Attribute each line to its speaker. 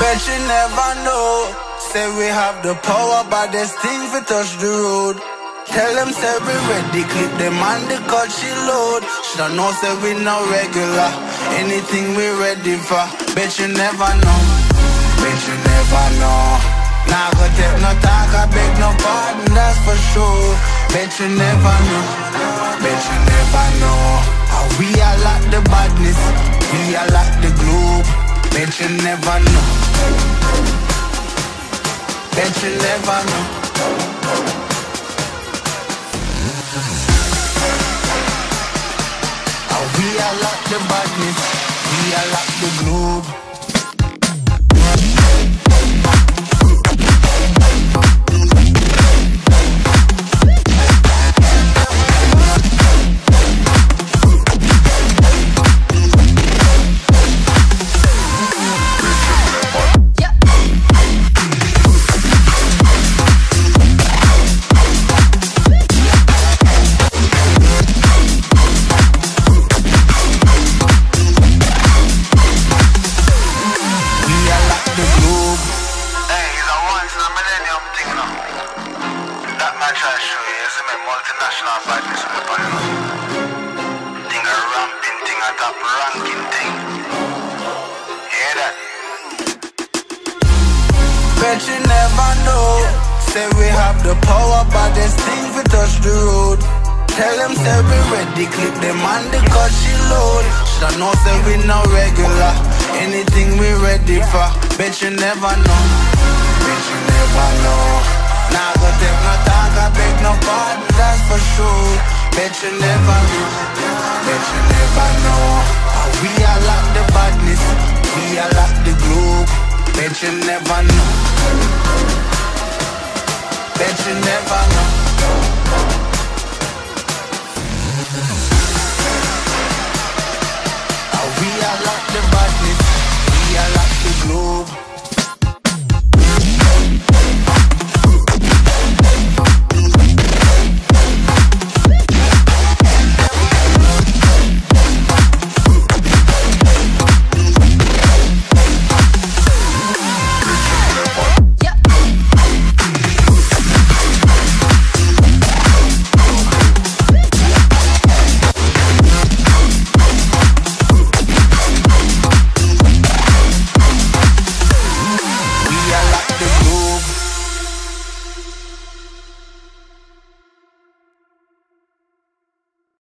Speaker 1: Bet you never know. Say we have the power, but there's things we touch the road. Tell them say we ready, clip them on the cut she load. Should know say we no regular. Anything we ready for. Bet you never know. Bet you never know. Nah, go take no talk, I beg no pardon, that's for sure. Bet you never know. Bet you never know. How we are like Bet you never know. Bet you never know. How we are like the badness,
Speaker 2: Thing thing, thing.
Speaker 1: Bet you never know. Say we have the power, but there's things we touch the road. Tell them say we ready, clip them on the cut she load. Should know say we no regular. Anything we ready for. Bet you never know. Bet you never know. Bet you never know. Bet you never know. We are like the badness, we are like the globe. Bet you never know. Bet you never know.